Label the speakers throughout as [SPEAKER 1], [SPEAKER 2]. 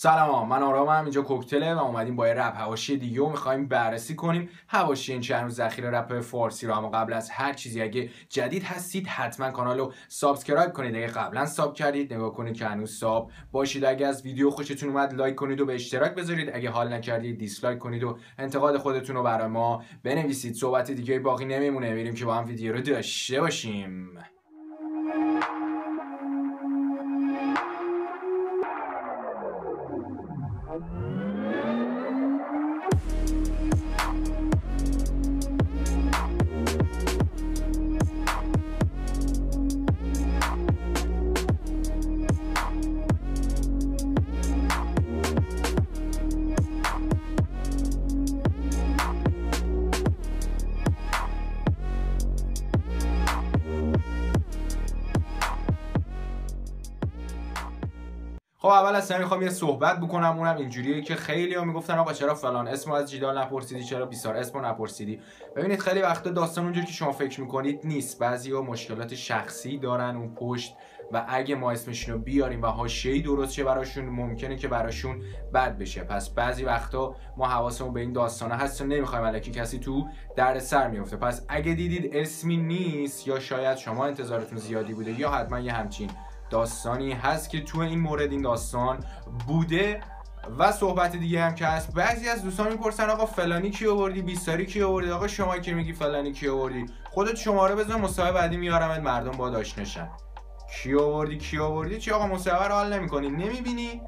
[SPEAKER 1] سلام من آرامم اینجا کوکتله و اومدیم با یه رپ حواشی دیگه و می‌خوایم بررسی کنیم. حواشی این چند روز اخیر رپ فارسی رو اما قبل از هر چیزی اگه جدید هستید حتما کانال رو subscribe کنید. اگه قبلا sub کردید نگاه کنید که هنوز sub باشید. اگه از ویدیو خوشتون اومد like کنید و به اشتراک بذارید. اگه حال نکردید dislike کنید و انتقاد خودتون رو برای ما بنویسید. صحبت دیگه باقی نمیمونه. بریم که با هم ویدیو رو داشته باشیم. اول از همه می‌خوام یه صحبت بکنم اونم اینجوریه که خیلی ها می‌گفتن آقا چرا فلان اسمو از جیدال نپرسیدی؟ چرا بیسار اسمو نپرسیدی؟ ببینید خیلی وقتا داستان اونجوری که شما فکر می‌کنید نیست. بعضی مشکلات شخصی دارن اون پشت و اگه ما اسمشون رو بیاریم و حاشیه‌ای درست شه براشون ممکنه که براشون بد بشه. پس بعضی وقتا ما حواسمون به این داستانا هست و نمی‌خوایم الکی کسی تو در سر میفته پس اگه دیدید اسمی نیست یا شاید شما انتظارتون زیادی بوده یا حتما یه همچین داستانی هست که تو این مورد این داستان بوده و صحبت دیگه هم که هست. بعضی از دوستان می‌پرسن آقا فلانی کی آوردی؟ بیستاری کی آوردی؟ آقا شما که میگی فلانی کی آوردی؟ خودت شماره بزن مصاحبه بعدی میارم مردم با داشنشن کی آوردی؟ کی آوردی؟ چی آقا مصاحبه رو حال نمی‌کنی. نمی‌بینی؟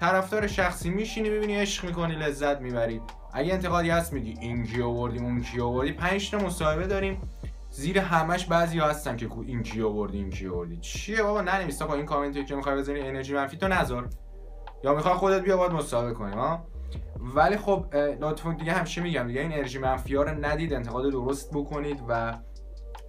[SPEAKER 1] طرفدار شخصی میشینی می‌بینی عشق می‌کنی لذت می‌بری. اگه انتقادی هست میگی. این کی آوردی اون کی آوردی؟ 5 تا مصاحبه داریم. زیر همش بعضی هستن که این کی آوردی این کی آوردی. چیه بابا؟ ننویس با این کامنتی که می‌خوای بزنی انرژی منفی تو نذار. یا می‌خوای خودت بیا باید مصاحبه کنیم ها ولی خب لطفا دیگه همیشه میگم دیگه این انرژی منفی ها رو ندید انتقاد درست بکنید و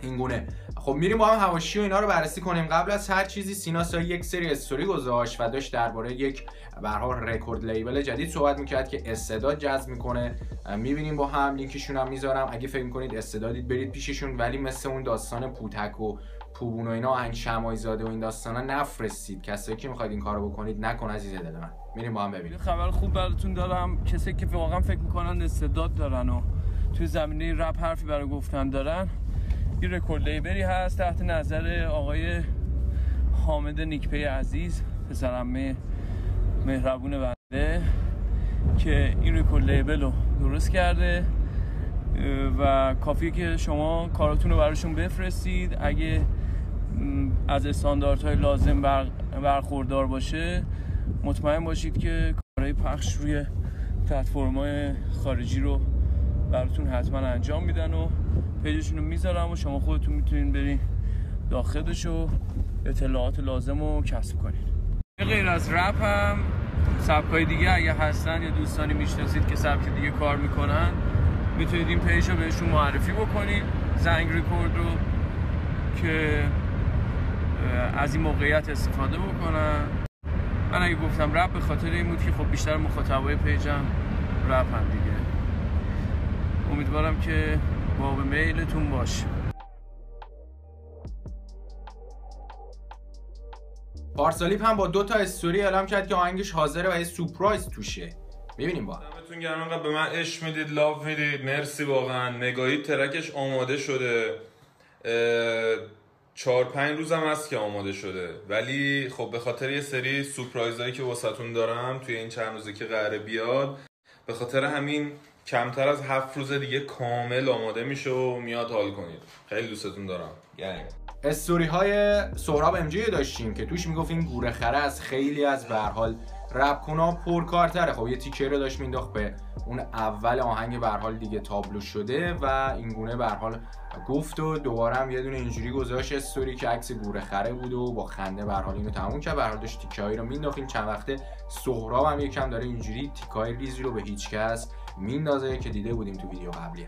[SPEAKER 1] این گونه خب میریم با هم هواشی و اینا رو بررسی کنیم. قبل از هر چیزی سینا سا یک سری استوری گذاشت و داشت درباره یک حال رکورد لیبل جدید صحبت می‌کرد که استعداد جذب می‌کنه. می‌بینیم با هم لینکشون هم می‌ذارم. اگه فکر می‌کنید استعدادید برید پیششون ولی مثل اون داستان پوتک و پوبون و اینا آهنگ شمای زاده و این داستانا نفرستید. کسایی که می‌خواید این کارو بکنید نکن عزیز دل من. میریم با هم ببینیم.
[SPEAKER 2] خبر خوب براتون دارم. کسی که واقعا فکر می‌کنن استعداد دارن و توی زمینه رپ حرفی برای گفتن دارن یه رکورد لیبری هست تحت نظر آقای حامد نیکپی عزیز پسرمه مهربون بنده که این رکورد لیبل رو درست کرده و کافیه که شما کاراتون رو براشون بفرستید. اگه از استانداردهای لازم برخوردار باشه مطمئن باشید که کارهای پخش روی پلتفرم‌های خارجی رو براتون حتما انجام میدن و پیجشون رو می‌ذارم و شما خودتون می‌تونین برین داخلش و اطلاعات لازم رو کسب کنید غیر از رپ هم سبکای دیگه اگه هستن یا دوستانی می‌شناسید که سبک دیگه کار می‌کنن می‌تونید این page رو بهشون معرفی بکنید زنگ ریکورد رو که از این موقعیت استفاده بکنن. من اگه گفتم رپ به خاطر این بود که خب بیشتر مخاطبای page م رپ‌ان دیگه. امیدوارم که باب میلتون باشه
[SPEAKER 1] پارسالیپ هم با دو تا استوری اعلام کرد که آهنگش حاضره و یه سورپرایز توشه. ببینیم با.
[SPEAKER 3] دمتون گرم انقدر به من عشق می‌دید لاف می‌دید. مرسی واقعا. نگاهی ترکش آماده شده. چهار پنج روزم هست که آماده شده. ولی خب به خاطر یه سری سورپرایزهایی که واسهتون دارم توی این چند روزه که قراره بیاد به خاطر همین کمتر از هفت روز دیگه کامل آماده میشه و میاد حال کنید. خیلی دوستتون دارم. گنگ
[SPEAKER 1] استوری های سهراب امجی داشتیم که توش می‌گفت این گوره خره از خیلی از به حال رپ کنا پرکارتره. خب یه تیکر رو داشت مینداخت به اون اول آهنگ به حال دیگه تابلو شده و این گونه به حال گفت و دوباره هم یه دونه اینجوری گذاشت استوری که عکس گوره خره بود و با خنده به حال اینو تموم کرد. به حال داشت تیکایی رو مینداخت این چند وقته سهراب هم یکم داره اینجوری تیکای ریزی رو به هیچ کس میندازه که دیده بودیم تو ویدیو قبلی.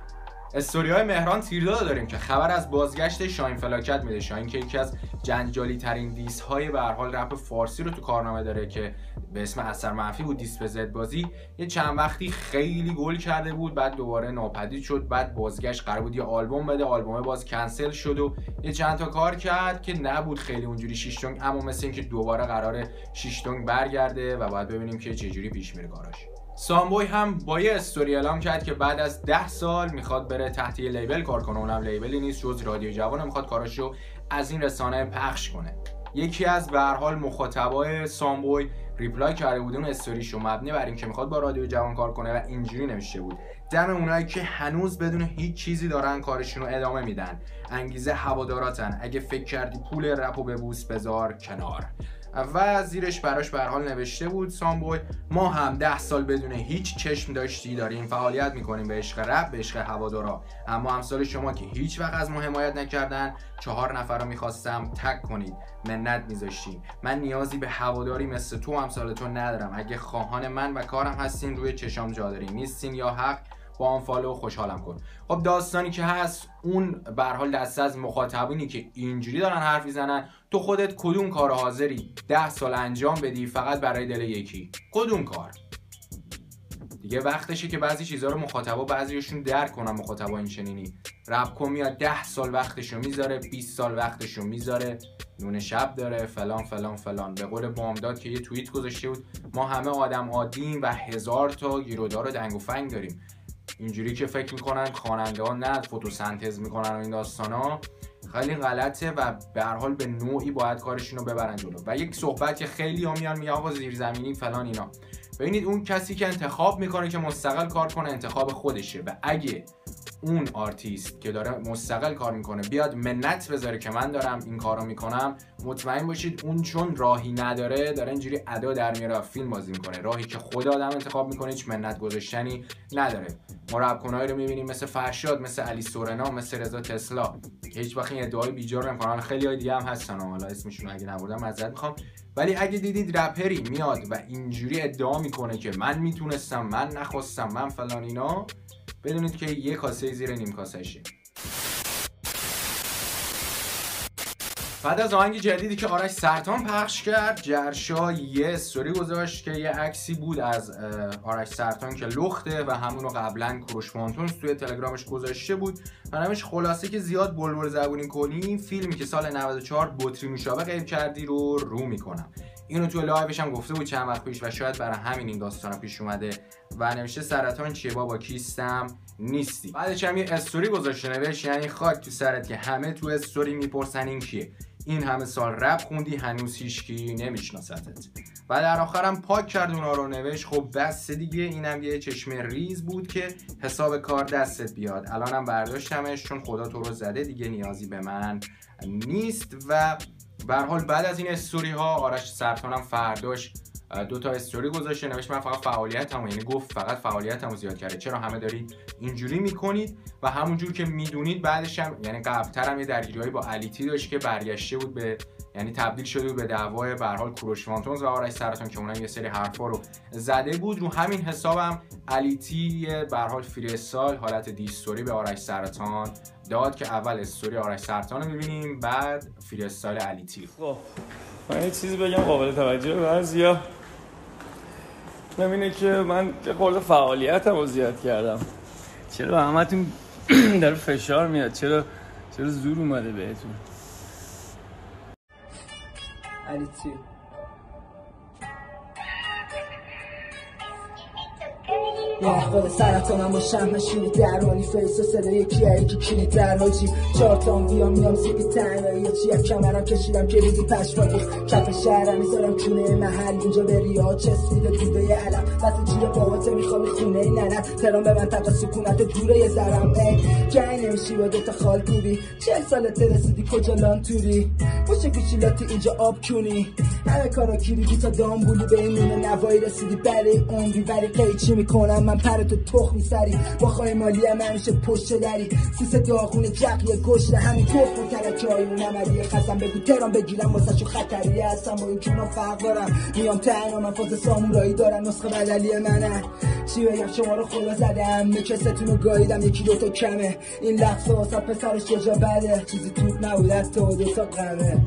[SPEAKER 1] استوری های مهران تیرداد داریم که خبر از بازگشت شاین فلاکت میده. شاین که یکی از جنجالی ترین diss های به حال رپ فارسی رو تو کارنامه داره که به اسم اثر منفی بود diss زد بازی. یه چند وقتی خیلی گل کرده بود بعد دوباره ناپدید شد. بعد بازگشت قرار بود یه آلبوم بده. آلبوم باز کنسل شد و یه چند تا کار کرد که نبود خیلی اونجوری شیشتونگ اما مثل اینکه دوباره قرار شیشتونگ برگرده و باید ببینیم که چجوری پیش میره کاراش. سامبوی هم با یه استوری اعلام کرد که بعد از ده سال می‌خواد بره تحت یه label کار کنه. اونم label ی نیست جز رادیو جوان می‌خواد کاراشو از این رسانه پخش کنه. یکی از به حال مخاطبای سامبوی reply کرده بود. اون استوریشو مبنی بر اینکه می‌خواد با رادیو جوان کار کنه و اینجوری نوشته بود. دم اونایی که هنوز بدون هیچ چیزی دارن کارشون رو ادامه میدن. انگیزه هواداراتن. اگه فکر کردی پول رپو ببوس بذار کنار. و زیرش براش به حال نوشته بود سامبوی ما هم ده سال بدون هیچ چشم داشتی داریم فعالیت می‌کنیم به عشق رب به عشق هوادارا. اما همسال شما که هیچ وقت از ما حمایت نکردن چهار نفر رو می‌خواستم تک کنید. منت میذاشتیم. من نیازی به هواداری مثل تو همسال تو ندارم. اگه خواهان من و کارم هستین روی چشام جا داریم. نیستین یا حق با آن فالو خوشحالم کن. خب داستانی که هست اون به حال دسته از مخاطبینی که اینجوری دارن حرف می‌زنن. تو خودت کدوم کار حاضری؟ ده سال انجام بدی فقط برای دل یکی. کدوم کار؟ دیگه وقتشه که بعضی چیزها رو مخاطبا بعضیشون درک کنن مخاطبا این چنینی. رب میاد ده سال وقتشو می‌ذاره 20 سال وقتشو می‌ذاره. نون شب داره فلان فلان فلان. به قول بامداد که یه توییت گذاشته بود ما همه آدم عادیم و هزار تا گیرودار و دنگ و فنگ داریم. اینجوری که فکر می‌کنن خواننده ها نه فتوسنتز می‌کنن این داستان ها. خیلی غلطه و به هر حال به نوعی باید کارشون رو ببرن جلو. و یک صحبت که خیلی ها میان میگه آقا زیرزمینی فلان اینا. ببینید اون کسی که انتخاب می‌کنه که مستقل کار کنه انتخاب خودشه. و اگه اون آرتیست که داره مستقل کار می‌کنه. بیاد منت بذاره که من دارم این کارو می‌کنم. مطمئن باشید اون چون راهی نداره داره اینجوری ادا در میاره فیلم بازی می‌کنه. راهی که خود آدم انتخاب می‌کنه هیچ منت گذاشتنی نداره. رپ کنایی رو می‌بینیم مثل فرشاد مثل علی سورنا مثل رضا تسلا. هیچ وقت این ادعای بیجا رو نمی‌کنن. خیلی های دیگه هم هستن حالا اسمشون اگه نبردم معذرت می‌خوام. ولی اگه دیدید رپری میاد و اینجوری ادعا می‌کنه که من می‌تونستم من نخواستم من فلان اینا بدونید که یه کاسه زیر نیم کاسهشه بعد از آهنگ جدیدی که آرش سرطان پخش کرد جرشا یه استوری گذاشت که یه عکسی بود از آرش سرطان که لخته و همونو قبلا کروش فانتونز توی تلگرامش گذاشته بود. و نمیش خلاصه که زیاد بلبل زبونی کنی فیلمی که سال 94 بطری نوشابه غیب کردی رو رو می‌کنم. اینو تو live ش هم گفته بود چند وقت پیش و شاید برای همین این داستان پیش اومده و نمیشه سرطان چیه بابا کیستم نیستی. بعدش هم یه استوری گذاشته نوشت یعنی خاک تو سرت که همه تو استوری می‌پرسن این کیه. این همه سال رپ خوندی هنوز هیچکی نمیشناستت و در آخرم پاک کرد اونا رو نوشت. خب بس دیگه اینم یه چشمه ریز بود که حساب کار دستت بیاد. الانم برداشتمش چون خدا تو رو زده دیگه نیازی به من نیست. و به حال بعد از این استوری ها آرش سرطانم فرداش دو تا استوری گذاشته نوشت من فقط فعالیتمو یعنی گفت فقط فعالیتمو زیاد کرده. چرا همه دارید اینجوری می‌کنید؟ و همونجور که می‌دونید بعدش هم یعنی قبلتر هم یه درگیریهایی با علیتی داشت که برگشته بود به یعنی تبدیل شده بود به دعوای به حال کوروش و آرش سرطان که اونم یه سری حرفا رو زده بود. رو همین حسابم علیتی به حال freestyle حالت diss طوری به آرش سرطان داد که اول استوری آرش سرطان رو می‌بینیم بعد فریستایل علیتی
[SPEAKER 2] خب من یه چیزی بگم قابل توجه بعضیا. اینه که من یه خورده فعالیتم رو زیاد کردم. چرا همتون داره فشار میاد؟ چرا چرا زور اومده بهتون؟
[SPEAKER 4] علیتی خود سرطانم با شم شیر درانی فیس و صدا یکی یکی کلی در حاجی چهار تام بیام میام سیگی تنهایی. چی کمرم کشیدم که ریدی پشما کف شهرم می‌ذارم کونه محل. اینجا به ریا چسبیده دوبه علم. دست جیر بابات می‌خوام خونه ننم. ترام به من تقا سکونت دوره یه ذرم ای جنگ نمیشی با دوتا خال کوبی. چه سالت رسیدی کجا لانتوری پشت گوشیلاتی اینجا آب کونی. همه کارا کلیدی تا دامبولی به این نوایی رسیدی. بله عمری ولی قیچی می‌کنم. من پر تو تخ میسری. با خواهی مالی هم همیشه پشت دری. سیس داغون جقی گشت همین تخ و ترکی های اون عملی خستم بگو ترام بگیرم. واسه شو خطریه هستم. و این کیما فرق دارم میام تنها من فاز سامورایی دارم نسخه بدلی منه. چی بگم؟ شما رو خدا زدم. به کستون رو گاییدم. یکی دوتا کمه. این لحظه واسه پسرش یه جا بده. چیزی توپ نبود از تو دوتا قمه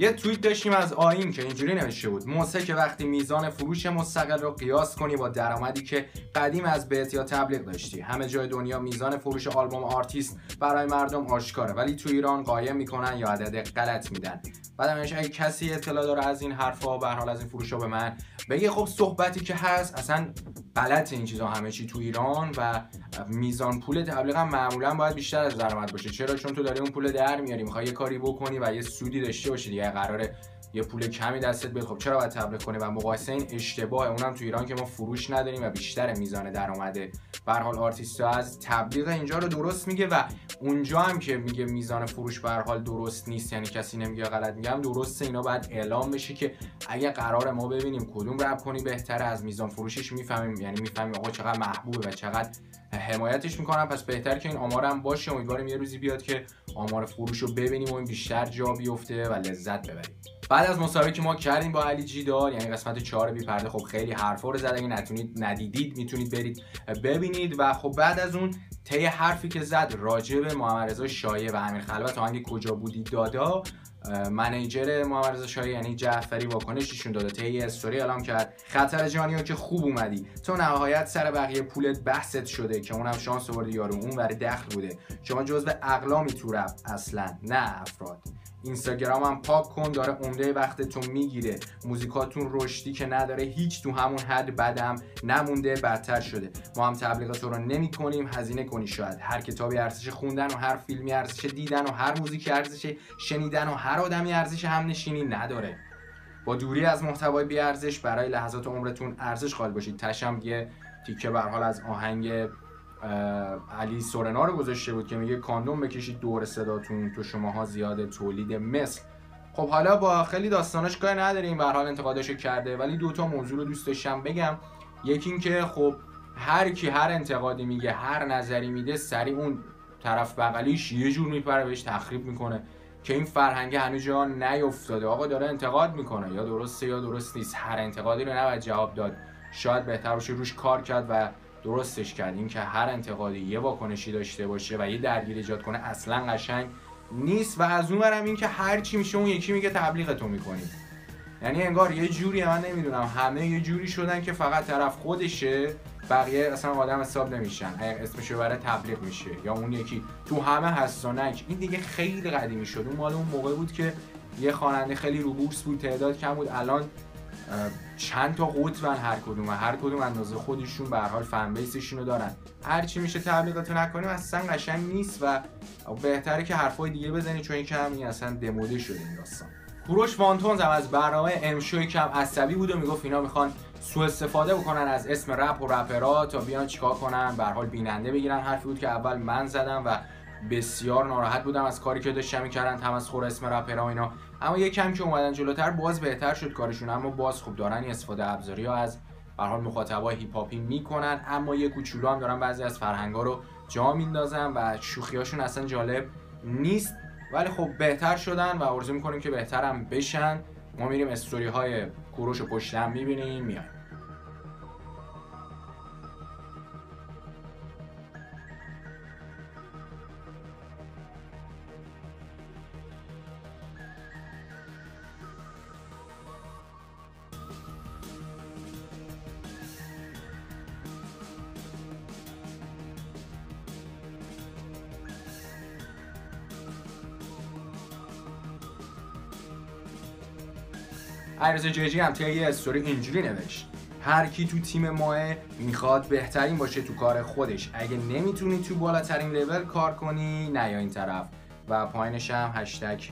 [SPEAKER 1] یه توییت داشتیم از آین که اینجوری نوشته بود. موسه که وقتی میزان فروش مستقل رو قیاس کنی با درآمدی که قدیم از بهت یا تبلیغ داشتی. همه جای دنیا میزان فروش آلبوم آرتیست برای مردم آشکاره ولی تو ایران قایم می‌کنن یا عدد غلط میدن. بعدم اگه کسی اطلاع داره از این حرفا به حال از این فروشا به من بگه خب صحبتی که هست اصلا غلط این چیزا همه چی تو ایران و میزان پول تبلیغ هم معمولا باید بیشتر از درآمد باشه. چرا؟ چون تو داری اون پول در میاری می‌خوای یه کاری بکنی و یه سودی داشته باشی دیگه قراره یه پول کمی دستت بیاد خب چرا باید تبلیغ کنی؟ و مقایسه این اشتباه اونم تو ایران که ما فروش نداریم و بیشتر میزان درآمده. به حال آرتیست از تبلیغ اینجا رو درست میگه و اونجا هم که میگه میزان فروش به حال درست نیست یعنی کسی نمیگه غلط میگم درسته. اینا باید اعلام بشه که اگه قرار ما ببینیم کدوم رپ کنی بهتره. از میزان فروشش می‌فهمیم یعنی می‌فهمیم آقا چقدر محبوبه و چقدر حمایتش می‌کنم پس بهتر که این آمار هم باشه. امیدواریم یه روزی بیاد که آمار فروش رو ببینیم و این بیشتر جا بیفته و لذت ببریم. بعد از مسابقه که ما کردیم با علی جیدال یعنی قسمت 4 بی پرده خب خیلی حرفا رو زد اگه نتونید ندیدید می‌تونید برید ببینید و خب بعد از اون طی حرفی که زد راجع به محمد رضا شایعه و امیر خلوت آهنگ کجا بودی دادا منیجر محمد رضا شایعه یعنی جعفری واکنششون داده طی استوری اعلام کرد. خطر جانیو که خوب اومدی. تو نهایت سر بقیه پولت بحثت شده که اونم شانس آورده یارو اون ور دخل بوده. شما جزو اقلامی تو رفت اصلا نه افراد. اینستاگرام هم پاک کن داره عمده وقتتون می‌گیره. موزیکاتون رشدی که نداره هیچ تو همون حد بدم نمونده بدتر شده. ما هم تبلیغات رو نمی کنیم هزینه کنی شاید. هر کتابی ارزش خوندن و هر فیلمی ارزش دیدن و هر موزیکی ارزش شنیدن و هر آدمی ارزش هم نشینی نداره. با دوری از محتوای بی ارزش برای لحظات عمرتون ارزش قائل باشید. تشم یه تیکه به حال از آهنگ علی سورنا رو گذاشته بود که میگه کاندوم بکشید دور صداتون تو شماها زیاده تولید مثل. خب حالا با خیلی داستانش کار نداریم به حال انتقادش کرده. ولی دو تا موضوع رو دوست داشتم بگم. یکی اینکه خب هر کی هر انتقادی میگه هر نظری میده سری اون طرف بغلیش یه جور میپره بهش تخریب می‌کنه که این فرهنگ هنوز جا نیفتاده. آقا داره انتقاد می‌کنه. یا درسته یا درست نیست. هر انتقادی رو نباید جواب داد. شاید بهتر باشه روش کار کرد و درستش کرد. این که هر انتقادی یه واکنشی داشته باشه و یه درگیر ایجاد کنه اصلا قشنگ نیست و از اون برم این که هر چی میشه اون یکی میگه تبلیغتو می‌کنیم. یعنی انگار یه جوری من نمی‌دونم همه یه جوری شدن که فقط طرف خودشه بقیه اصلا آدم حساب نمیشن. اسمشو برای تبلیغ میشه یا اون یکی. تو همه هست این دیگه خیلی قدیمی شد. اون مال اون موقع بود که یه خواننده خیلی رو بورس بود تعداد کم بود. الان چند تا قطبن هر کدوم و هر کدوم اندازه خودشون به هر حال فن بیسشون رو دارن. هر چی میشه تبلیغاتو نکنیم اصلا قشنگ نیست و بهتره که حرفای دیگه بزنی چون این کم این اصلا دموده شده این داستان. کوروش وانتونز هم از برنامه امشوی کم عصبی بود و می‌گفت اینا می‌خوان سوء استفاده بکنن از اسم رپ و رپرها تا بیان چیکار کنن. به حال بیننده بگیرن. حرفی بود که اول من زدم و بسیار ناراحت بودم از کاری که داشتم می‌کردن تمسخر اسم رپرها اینا. اما یه کم که اومدن جلوتر باز بهتر شد کارشون. اما باز خوب دارن استفاده ابزاری ها از به حال مخاطبای هیپ هاپی می‌کنن. اما یه کوچولو هم دارن بعضی از فرهنگا رو جا میندازن و شوخیاشون اصلا جالب نیست. ولی خب بهتر شدن و آرزو می‌کنیم که بهترم بشن. ما میریم استوری های کوروش پشتم می‌بینیم. میایم عرض جیجی هم یه استوری اینجوری نوشت. هر کی تو تیم ماه می‌خواد بهترین باشه تو کار خودش. اگه نمی‌تونی تو بالاترین لول کار کنی نه یا این طرف. و پایینش هم هشتگ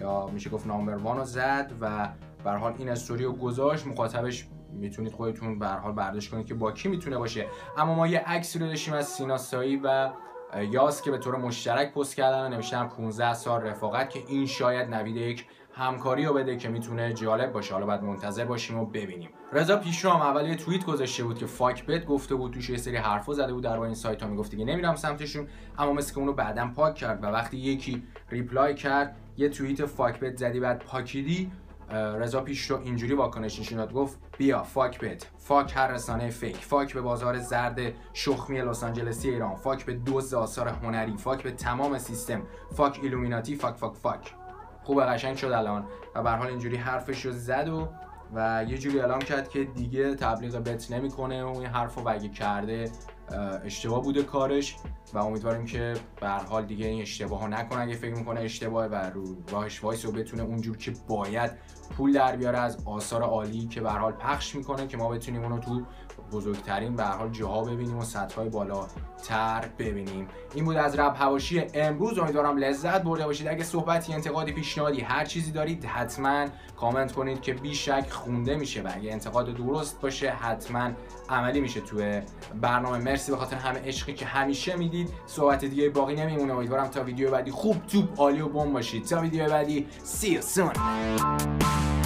[SPEAKER 1] یا میشه گفت نامبر وان رو زد و به حال این استوری رو گذاشت. مخاطبش می‌تونید خودتون به حال برداشت کنید که با کی می‌تونه باشه. اما ما یه عکسی رو داشتیم از سیناسایی و یاس که به طور مشترک پست کردن و نوشتن 15 سال رفاقت که این شاید نوید یک همکاری رو بده که می‌تونه جالب باشه. حالا بعد منتظر باشیم و ببینیم. رضا پیشرو هم اول یه توییت گذاشته بود که fuck bet گفته بود. توش یه سری حرفا زده بود در این سایت ها. می‌گفت دیگه نمیرم سمتشون. اما مثل که اونو بعدا پاک کرد و وقتی یکی reply کرد یه توییت fuck bet زدی بعد پاکیدی. رضا پیش رو اینجوری واکنش نشون داد. گفت بیا fuck bet fuck هر رسانه fake. fuck به بازار زرد شخمی لس آنجلسی ایران. fuck به دزد آثار هنری. fuck به تمام سیستم. fuck ایلومیناتی. fuck fuck fuck. خوب قشنگ شد الان. و به حال اینجوری حرفش رو زد و و یه جوری اعلام کرد که دیگه تبلیغ bet نمی‌کنه و این حرف رو اگه کرده اشتباه بوده کارش. و امیدواریم که به حال دیگه این اشتباه ها نکنه اگه فکر می‌کنه اشتباه و رو راهش وایسه و بتونه اونجور که باید پول در بیاره از آثار عالی که به حال پخش می‌کنه که ما بتونیم اونو تو بزرگترین به حال جاها ببینیم و سطح بالا تر ببینیم. این بود از رب هواشی امروز. امیدوارم لذت برده باشید. اگه صحبتی انتقادی پیشنهادی هر چیزی دارید حتما کامنت کنید که بیشک خونده میشه و اگه انتقاد درست باشه حتما عملی میشه توی برنامه. مرسی به خاطر همه عشقی که همیشه می‌دید. صحبت دیگه باقی نمیمونه. امیدوارم تا ویدیو بعدی خوب توپ عالی و بم باشید. تا ویدیو بعدی see you